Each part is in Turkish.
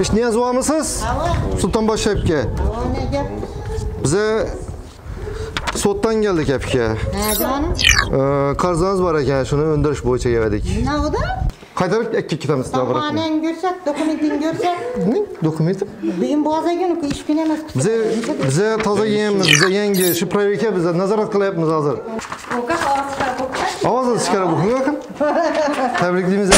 ish niyozyapmisiz sultonbosh aka ne gap? biza sotdan keldik aka Ha canım. Ee, qarzangiz bor ekan shuni undirish bo'yicha keldik Ne o da? qaytarib ikki ketamiz sizlar bilan Zamanın görsek, dokumentin görsek. ne dokumenti Bugün boğaza günü iş günü emas. yeymiz biza yangi shu proyektga biza nazorat qilyapmiz hozir Oka hasta, oka. ovozingizni chiqarib o'qing tabriklaymiz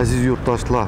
aziz yurtdoshlar.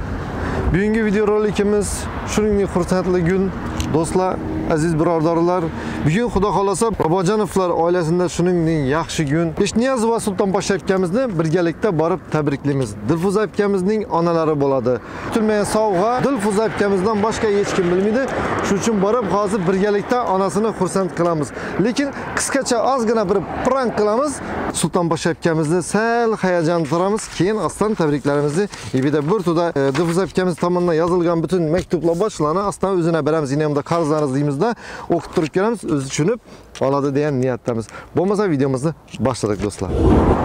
Bugungi videorolikimiz shuningdek xursandli kun do'stlar aziz birodarlar. Bugun xudo xohlasa bobojonovlar oilasida shuningdek yaxshi kun eshniyoz va sultonposhsha akamizni birgalikda borib tabriklaymiz dilfuza akamizning onalari bo'ladi. Kutilmagan sovg'a dilfuza akamizdan boshqa hech kim bilmaydi. Shuning uchun borib hozir birgalikda onasini xursand qilamiz. Lekin qisqacha ozgina bir prank qilamiz. Sultonposhsha akamizni sal hayajonlantiramiz keyin ostan tabriklarimizni ibida bir to'da e, dilfuza akamiz tomonidan yozilgan butun maktublar boshlarni ostan o'zine beramiz yine qarzlarimiz deymizda o'qib turib kelamiz o'zi tushunib oladi degan niyatdamiz bo'lmasa videomizni boshladik do'stlar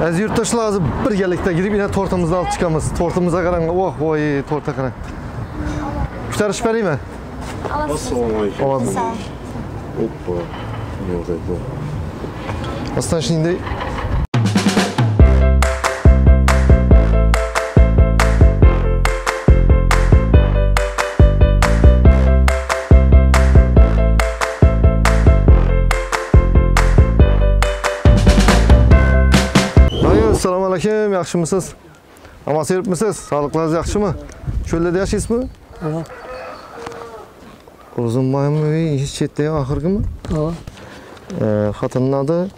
aziz yurtdoshlar hozir birgalikda girib yana tortimizni olib chiqamiz tortimizga qarang oh voy tortga qarang ko'tarishib beraymi Assalomu alaykum. Oladi. Oppa. Yo'q edi. ostan shuningdek alaykum, yaxshimisiz? Namoz yuribmisiz? Sog'liqlaringiz yaxshimi? Cho'llarda yashaysizmi? Ha. O'zimmi, hech chetdagi oxirgimi? Ha. Xotinning adı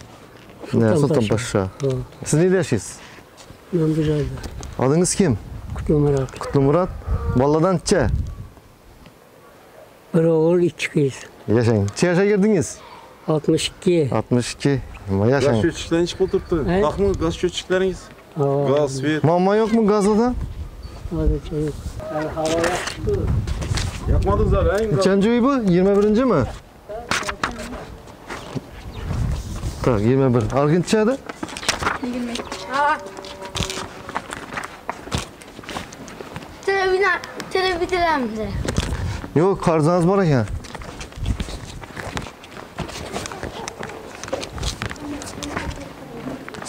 Sultan Pasha. Siz nerede yaşaysiz? Ben Bucay'da. Adınız kim? Kutlu Murat. Kutlu Murat. Baladan çe? Bir oğul, iki kız. Yaşayın. Çe yaşa girdiniz? 62. 62. Yaşayın. Gaz çöçükleriniz hiç bulturdu. Bakın gaz çöçükleriniz. Ha, Gaz, svet. muammo yo'qmi gazida hadi çocuk. Yani hava yaktı. Eng gaz. nechanchi uy bu yigirma birinchimi tak yigirma bir arginchada Televizyon, televizyonda. yo'q qarzangiz bor ekan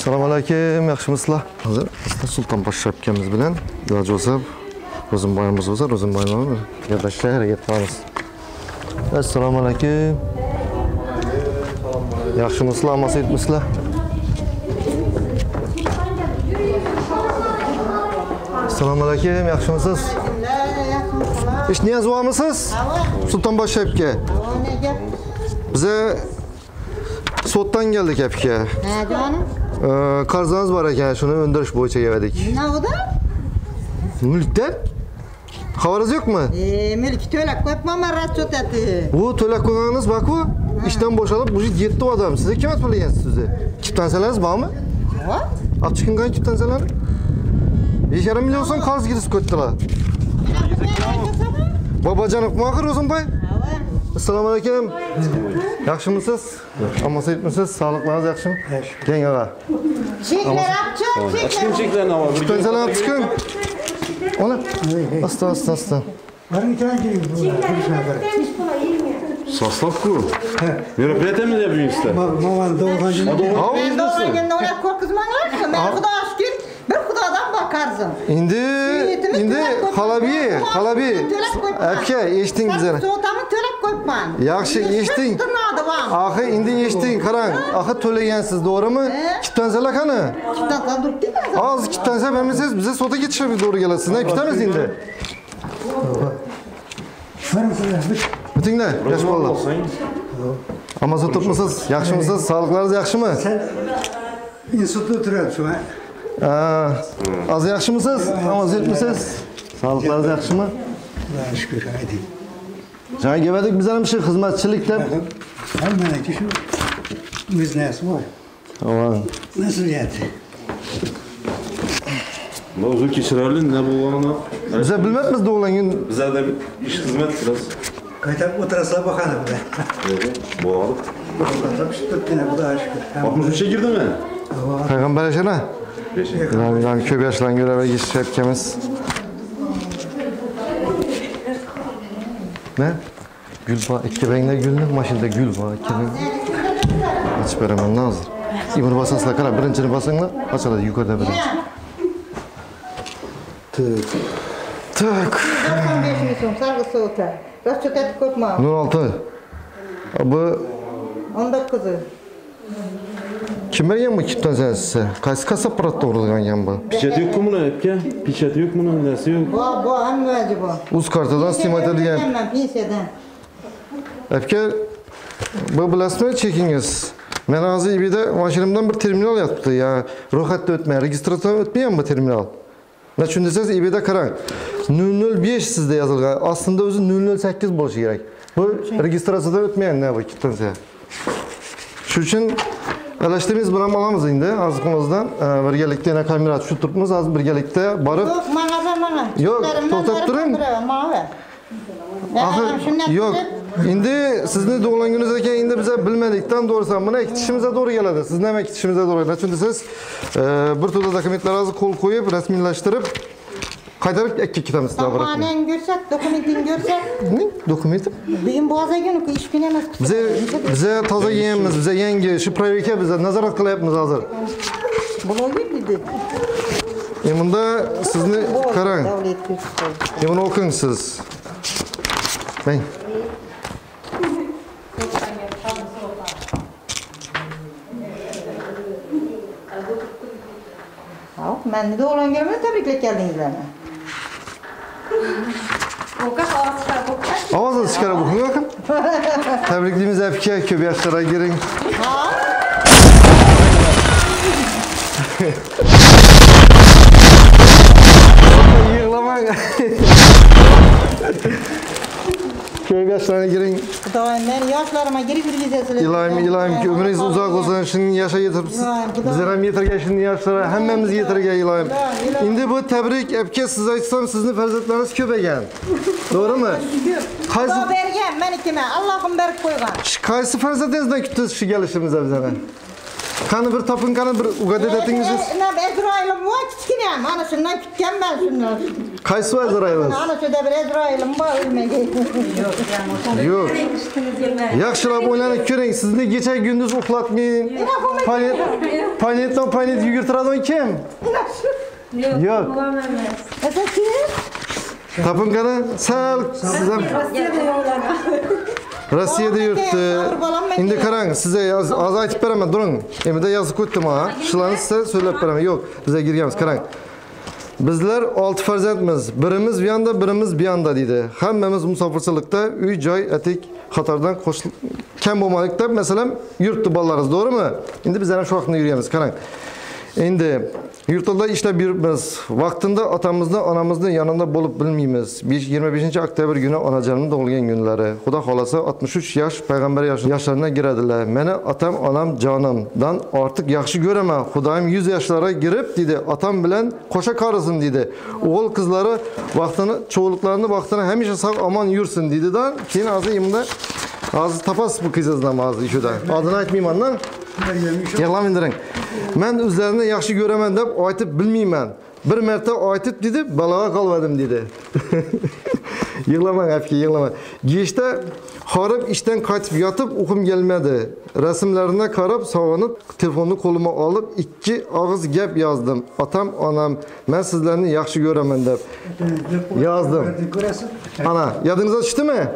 assalomu alaykum yaxshimisizlar hozir aslida sultonposhsha akamiz bilan iloji bo'lsa ro'zimboyimiz bo'lsa ro'zimboyni gaplashishga harakat qilamiz assalomu alaykum. Yaxshimisizlar omon yuribmisizlar assalomu alaykum yaxshimisiz ish niyozyapmisiz sultonposhsha aka O ne gap? biza sotdan keldik aka Ha canım. Ee, qarzangiz bor ekan shuni undirish bo'yicha keldik Ne o da? mulkdan xabaringiz yo'qmi Eee mülk tölek koyup mama ratsot eti. bu to'lab qo'yganingiz borku ishdan bo'shalib уже yetti odam siz kim to'lagansiz o'zi kvitansiyalangiz bormi O? olib chiqingan kvitansiyalarni besh yarim million so'm qarz kirgizib qo'yibdilar bobojonov mohir o'zimboy assalomu alaykum yaxshimisiz omon sog'likmisiz sog'liqlaringiz yaxshimi keng og'a Çekler atçok, çekler. Kim cheklarni olib? kvitansiyalarni olib chiqing ola asta asta asta Sostavku. Мероприятие mi yapıyorsun? Maman doğan gün. Al. Ben doğan günde oraya korkuzman yoksa ben Xudo şükür bir Xudodan bakarsın. endi Niyetimiz endi tuzak Halabi, Halabi. Apka, eshiting bizani. Qo'yibman. Yaxshi, va. Axi, endi eshiting, qarang. Axi to'lagansiz, to'g'rimi? Kittansalar qani? Kitdan qoldiribdi Hozir kittansa bermasangiz biza sotga ketishga to'g'ri keladi. Sizdan kutamiz endi. Bitinglar, yosh bolalar. Ammo sotibmisiz? Yaxshimisiz? Sog'liqlaringiz yaxshimi? Sen institutda o'tiribsan ha? Ha, az yaxshimisiz? Namoz etmisiz? Sog'liqlaringiz yaxshimi? Xudoga shukur haydi Жаңа keldik biz ham shu xizmatchilik deb. Hammaniki shu o'z narsa bor. Aman. Mas'uliyati. bu o'zi kechirarli ne bo'lganini. Biz bilmaymiz doğulan Bizlarda ish xizmat biraz. Qaytib o'tirasizlar boqadi bular. Bo'ladi. O'tirib shu turibdina xudoga shukur. 63'e girdimi? payg'ambar ashana. Ne? Gül var. İki bengde gül ne? Maşında gül var. İki bengde. Açıp veremem nazır. İbini basasılar kara. Birincini basınlar. Açılır yukarıda birinci. Tık. Tık. 95 ming so'm sarg'i. Raschot etib qo'yibman. 16. Bu 19'u. Sen size? Qaysi kasaprat to'g'rilgan bu? Pichet yok mu buna hepke? Pichet yok mu bunun? Nesi yok? Bu, bu hamma bu. Uz kartadan stimul etilgan. Ben pensiyadan. Aka, bu bilasizmi chekingiz? Men hozir ibida mashinamdan bir terminal yotibdi. Ya ro'yxatda o'tmay, registratsiya o'tmagan bu terminal. Nechun desangiz, ibida qarang. 005 sizda yozilgan. Aslida o'zi 008 bo'lishi kerak. Bu registratsiyadan o'tmagan ne bu kittansa. Shu uchun Alashtirimiz bilan olamiz endi azqimizdan birgalikda yana kamera tushib turibmiz. Hozir birgalikda borib Yo'q, mana ver, mana. Yo'q, Chiqarimdan to'xtab turing. Axir qilib, Endi sizni kuningiz ekan, endi biza bilmadikdan to'g'risi buni ekitishimizga to'g'ri keladi. Sizni ham ekitishimizga to'g'ri keladi. Chunki siz e, bir turda dokumentlaringizni qo'l qo'yib, rasmiylashtirib qaytarib ikki ketamiz sizlar bilan. Samaneni görsak, dokumentini görsak, Ne? Dokumenti? bugün boğaza günü iş günü emas. Bize bize toza yeyamiz, bize yangi shu proyektga biza nazorat qilyapmiz hozir. Bloger dedi. Endi bunda sizni qarang. Davlet kursisi. Endi buni o'qing siz. Bang. Hop, ben de olan günümü Ovozni chiqarib o'qing bakın. Apka, ko'p yoshlarga giring. Yig'lamang. Ko'p yoshlarga giring. Xudoyim, men yoshlarıma geri yurgizasizlar. Iloyim, iloyim ki ömrünüz uzak olsun, şunun yaşa getirip, İloyim, Xudo. bizler hem yetirgen, şunun yaşlara, hemmemiz. İloyim, iloyim. Şimdi bu tebrik, epke siz açsam sizin farzatlarınız köpegen. Doğru mu? Kaysı, Xudo bergan menikime, Allohim berib qo'ygan. kaysı farzatınızdan küttünüz şu gelişimize bize ne? Kanı bir tapın, kanı bir ugat edetiniz. Nima Ezroilim bor, kichkinam. Mana shundan kutganman shundan. Kaysı var zarayınız? Ana shuda bir Ezroilim bor, o'lmagan. Yok. Yaxshilab o'ylanib ko'ring. Sizni kecha gündüz uxlatmayın. Panet, panetdan panet yugurtiradigan kim? Kim? Tapın kanı sal sizden Rossiyada yurtdi. Endi qarang, sizga hozir aytib beraman, turing. Endi yozib o'tdim ha. Shularni sizga so'zlab beraman. Yo'q, bizga girganmiz, qarang. Bizlar 6 farzandmiz. Birimiz bu yanda, birimiz bu yanda deydi. Hammamiz musofirchilikda uy, joy, etik xatardan qo'shil kam bo'lmalikda, masalan, yurtdi bolalarimiz, to'g'rimi? Endi bizlar ham shu vaqtda yuramiz, qarang. Endi yurtda ishlab yuribmiz. Vaqtında otamizni, onamizni yanında bo'lib bilmaymiz. 5 25 oktyabr kuni onajonimning tug'ilgan kunlari. Xudo xolasa 63 yosh payg'ambar yosh- yoshlariga kiradilar. Meni otam, onam jonimdan ortiq yaxshi ko'raman. Xudoyim 100 yoshlarga kirib dedi, otam bilan qo'sha qarisin dedi. O'g'il qizlari vaqtini, cho'g'liklarini vaqtini hamisha sog' omon yursin dedidan keyin hozir endi hozir topasiz bu qizingizni hozir ishida. Adını aytmayman-da. Yig'lam indiring. Men o'zlarini yaxshi ko'raman deb aytib bilmayman. Bir marta aytib dedi, baloga qolmadim dedi. Yığlamang afka, yığlamang. Kechda horib ishdan qaytib yotib uyqum kelmadi. Rasmlarına qarab, sog'inib, telefonni qo'lima olib, ikki og'iz gap yozdim. Otam, onam, men sizlarni yaxshi ko'raman deb. Yazdım. Ana, yadınıza düştüme?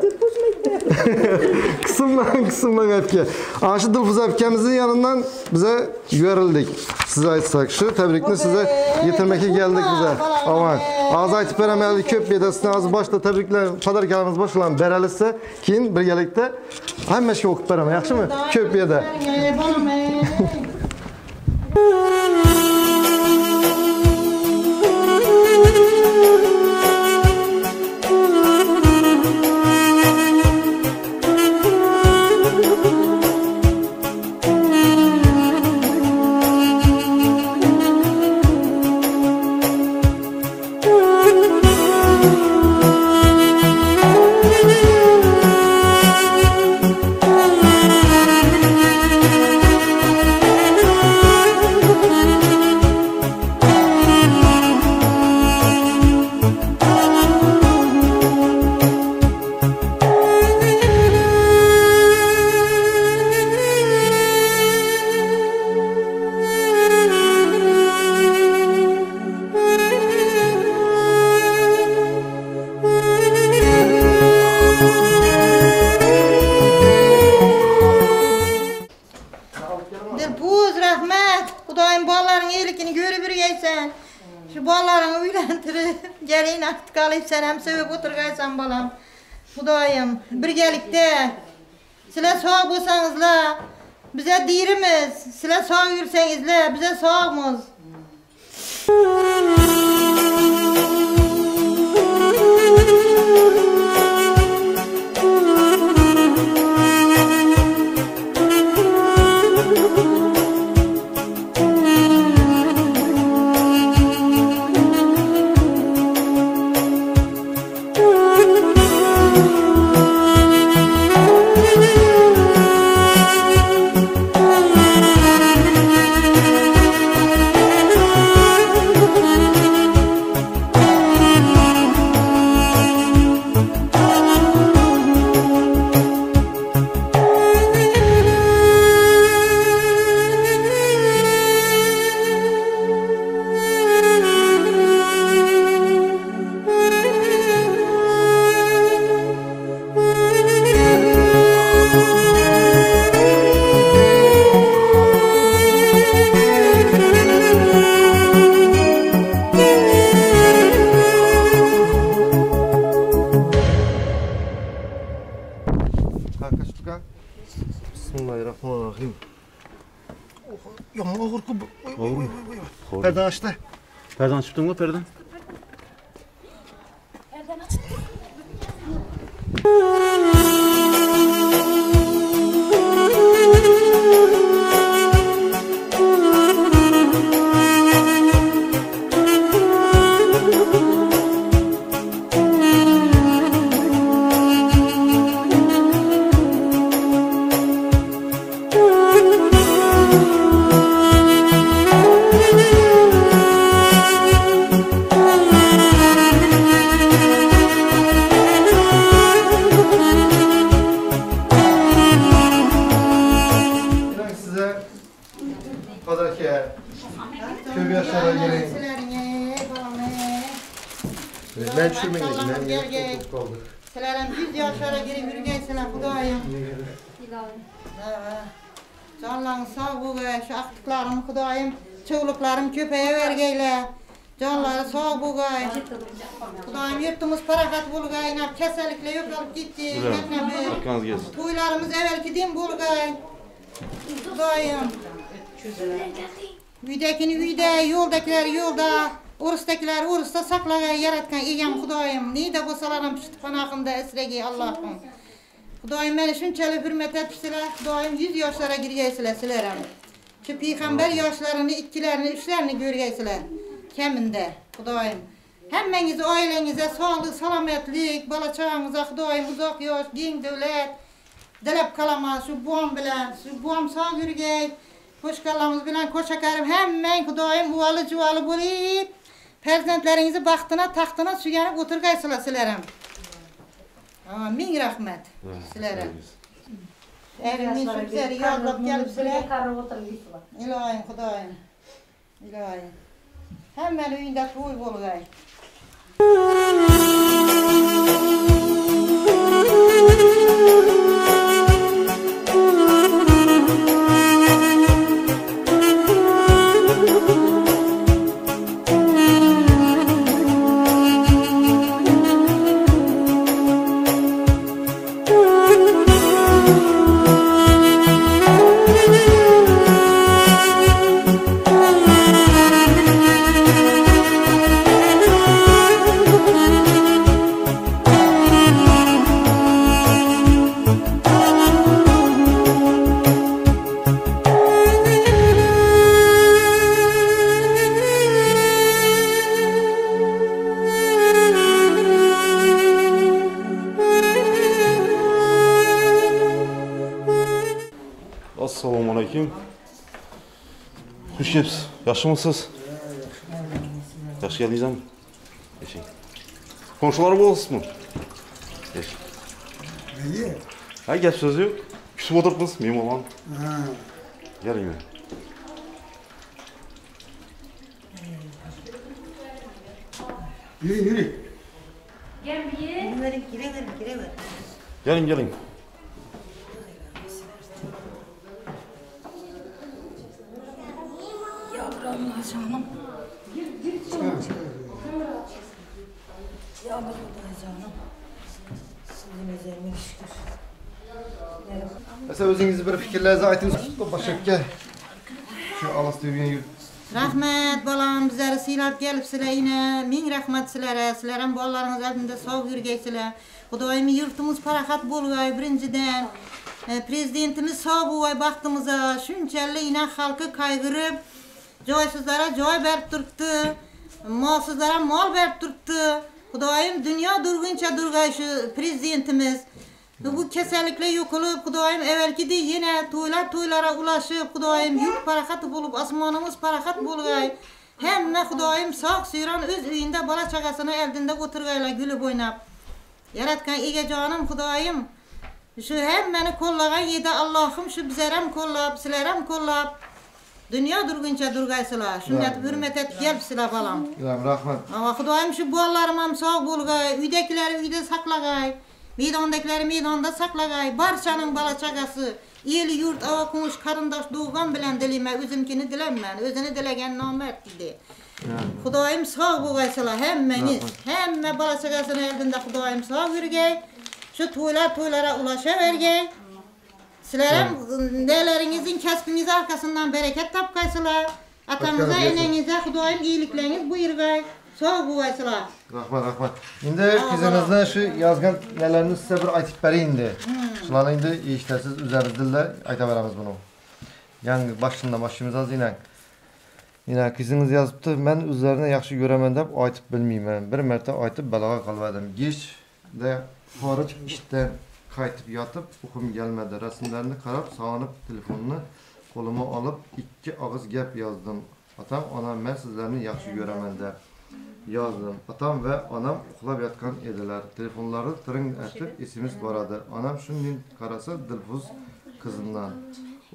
kısımdan kısımdan öpke. Aşı Dilfuz öpkemizin yanından bize verildik. Size aytsak şu, tebrikini size getirmekle geldik bize. Aman. Az aytıp veremeli köp yedesine az başta tebrikler, padarkanımız başlayan berelisi, keyin birgelikte hemen şey okup veremem, yakşı mı? Köp yede. kalıp sen hem sevip oturgaysan balam. Xudoyim birgelikte sizler sağ bolsanızlar bize dirimiz. Sizler sağ yürüsengizler bize sağmız. Açtı. Perden açıptın mı perden? Buğay. Xudoyim yurtumuz parakat bulgay, nap keselikle yok alıp gitti. Arkanız gelsin. Toylarımız evvelki din bulgay. Xudoyim. Üydekini üyde, yoldakiler yolda, Urusdakiler urusda saklagay yaratgan egam Xudoyim. Neyde bo'lsalarim pishtiqon haqında esregi Allohim. Xudoyim meni shunchalik hurmat etibsizlar, Xudoyim 100 yoshlarga kirgaysizlar sizlar ham. Shu payg'ambar yoshlarini, ikkilarini, uchlarini ko'rgaysizlar. Kaminde Xudoyim. Həmməyiniz, ailənizə sağlıq, salamətlik, balaçağınıza, ah, xudayım, uzaq yaş, gen dövlət, dələb qalama, şu buam bilən, şu buam sağ yürgək, xoş qalamız bilən, xoş əqərim, həmməyin, xudayım, huvalı, cuvalı bulib, pərzəndlərinizi baxdına, taxtına süyənib oturqay sıla silərəm. Min rəhmət silərəm. Ərimin şükürləri, yadlab gəlib silərəm. İlahim, xudayım, ilahim. Həmmən üyündə toy bolğay. Bo'lgay. Assalomu kelibsiz. Yaxshimisiz? Yaxshi keldingizmi? Yashang. Qo'shnilar bo'lasizmi? Yashang. İyi. Ha, gap so'z yo'q. Kutib o'tiribmiz, mehmon. Ha. Kelinglar. Yürü yürü. Allah canım. Ya Allah canım. Sizin üzerine şükür. Mesela özünüzü bir fikirlerinizi aytınız. Başka gel. Şu Alas yürüyen yurt. Rahmet balam bizleri siylab kelibsizlar ine. Ming rahmat sizlere. Sizler ham bolalaringiz oldida sog' yurgaysizlar. Xudoyim yurtimiz paraxat bo'lgay birinchidan. E, prezidentimiz sog' bo'lgay baxtimiz. Shunchalik ina xalqi qayg'irib joysizlara joy berib turibdi. Molsizlara mol berib turibdi. Xudoyim dunyo durguncha durgay shu prezidentimiz. Bu kasalliklar yo'qolib, Xudoyim avvalgidek yana to'ylar to'ylarga ulashib, Xudoyim yurt paraxat bo'lib, osmonimiz paraxat bo'lgay. Hamma Xudoyim sog' siyron o'z uyinda bola chaqasini oldinda o'tirgaylar gulib o'ynab. Yaratgan egajonim Xudoyim shu hammani qo'llagan yedi Allohim shu bizlar ham qo'llab, sizlar ham qo'llab dunyo durguncha durgaysizlar. Shunga hurmat etib kelibsizlar balam. Ilohim rahmat. Ama Xudoyim shu bolalarim ham sog' bo'lgay, uydagilar uyda saqlagay, maydondagilar maydonda saqlagay, barchaning bola chaqasi, el yurt, ava kumush qarindosh doğgan bilan dilima, o'zimkini dilayman, o'zini dilagan nomard dedi. Xudoyim sog' bo'lgaysizlar hammangiz, hamma bola chaqasini oldinda Xudoyim sog' yurgay. Shu to'ylar to'ylara ulashavergay. Sizlar ham nelaringizning kasbingiz arkasından bereket topgaysizlar. Atamıza, enenize Xudoyim iyilikleriniz buyurgay. Sog' bo'lgaysizlar. Rahmat, rahmat. Endi qizingizni shu yozgan nalarini sizga bir aytib bering endi. Shularni endi eshitasiz, o'zimiz tilda aytaveramiz buni. Yangi boshdan boshlaymiz hozir inan. Ina qizingiz yozibdi, men o'zlarini yaxshi ko'raman deb aytib bilmayman. Bir marta aytib baloga qolmadim. Gechda xorij ishdan qaytib yotib, uxum kelmadi. Rasmlarni qarab, sog'inib telefonni qo'lima olib, ikki og'iz gap yozdim. Otam, onam men sizlarni yaxshi ko'raman deb yozdim. Otam va onam uxlab yotgan edilar. Telefonlari tiring etib esimiz boradi. Onam shunday qarasa Dilfuz qizimdan.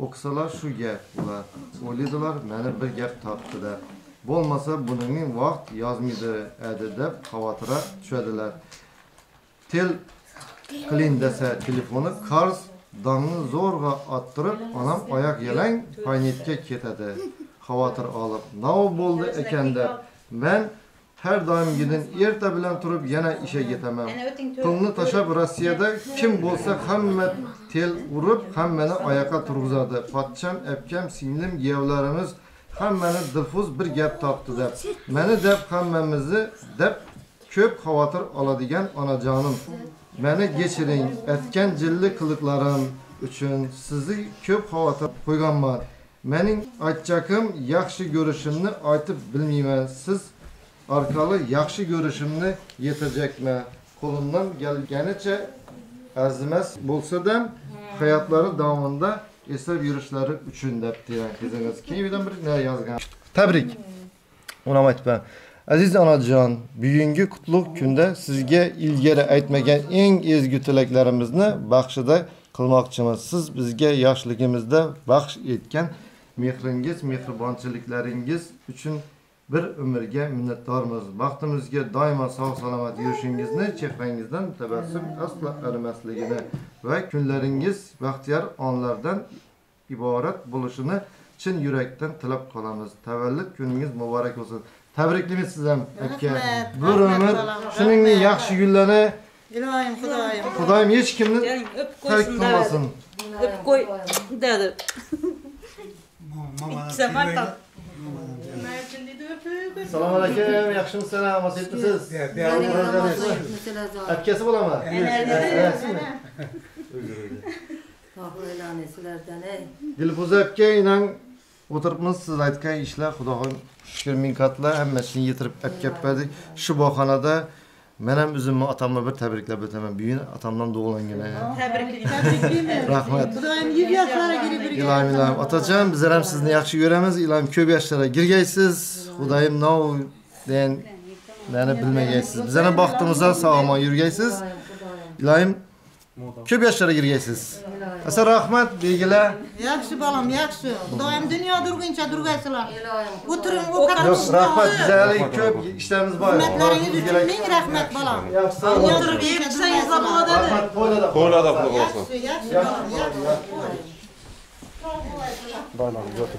O'qisalar shu gap ular. O'ylaydilar, meni bir gap topdi-da. Bo'lmasa buning vaqt yozmaydi edi deb xavotira tushadilar. Qiling desa telefoni qarz dongni zo'rg'a ottirib, onam oyoq yalang paynetga ketadi. Xavotir olib, nima bo'ldi ekan deb. Men har doimgidin erta bilan turib yana ishga ketaman. Pulni tashlab Rossiyada kim bo'lsa hamma tel urib, hammani oyoqqa turg'izadi. Pochcham, apkam, singlim, yevlarimiz hammani dilfuz bir gap topdi deb. Meni deb hammamizni deb ko'p xavotir oladigan onajonim. Meni kechiring, aytgan jilli qiliqlarim uchun sizni ko'p xavotir qo'yganman. Mening aytchakim yaxshi ko'rishimni aytib bilmayman. Siz orqali yaxshi ko'rishimni yetajakman. Qo'limdan kelganicha arzimas bo'lsa-da hayotlari davomida eslab yurishlari uchun deb degan qizingiz. Keyin bir ne yozgan. Tabrik. Aytibman. Aziz onajon, bugungi qutlug' kunda sizga ilgari aytmagan eng ezgu tilaklarimizni baxshida qilmoqchimiz. Siz bizga yoshligimizda baxsh etgan mehringiz, mehribonchiliklaringiz uchun bir umrga minnatdormiz. Baxtimizga doimo sog' salomat yurishingizni, chehrangizdan tabassum aslo arimasligini va kunlaringiz baxtiyor onlardan iborat bo'lishini chin yurakdan tilab qolamiz. Tavallud kuningiz muborak bo'lsin. Tabriklaymiz siz ham aka. Rahmat umr shuningdek yaxshi kunlarni Ilohim, Xudoyim. Xudoyim hech kimni tark qilmasin. Öp koy dedi. Sefer tak. Assalomu alaykum, yaxshimisiz? Omadlisiz? Akasi bo'laman. Dilfuza aka inan o'tiribmiz siz aytgan ishlar xudoga shukur ming qatla hammasini yetirib olib keldik. Shu bahonada men ham o'zimni otamni bir tabriklab o'taman. Bugun otamdan tug'ilgan. Tabriklayman. Rahmat. Xudoyim yuz yoshlarga girib birga. Ilohim ilohim otajon bizlar ham sizni yaxshi ko'ramiz. Ilohim ko'p yoshlarga girgaysiz. Xudoyim nov den meni bilmagaysiz. Bizlarni baxtimizda sog'lom yurgaysiz. Ilohim ko'p yoshlarga girgaysiz. Asa rahmat belgilar. Yaxshi bolam, yaxshi. Xudoyim dunyo durguncha durgaysizlar. O'tiring, o'qaring. rahmat. Bizlarga ko'p ishlarimiz bor. Xizmatlaringiz uchun ming rahmat bolam. Yaxshi. O'tirib yeysangiz bo'ladi. Rahmat qo'ylada. Qo'ylada xudo xohlasa. Yaxshi, yaxshi bolam, yo'q,